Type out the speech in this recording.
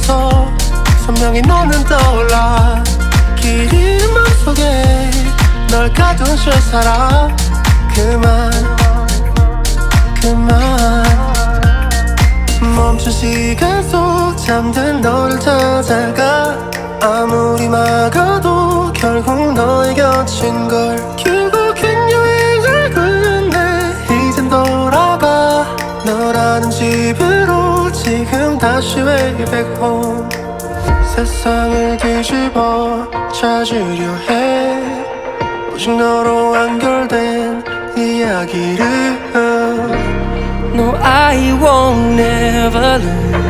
위에서 선명히 너는 떠올라 길 잃은 맘속에 널 가둔 실사람. 그만 그만. 멈춘 시간 속 잠든 너를 찾아가. 아무리 막아도 결국 너의 곁인 걸 다시 way back home 세상을 뒤집어 찾으려 해 오직 너로 완결된 이야기를 No, I won't never lose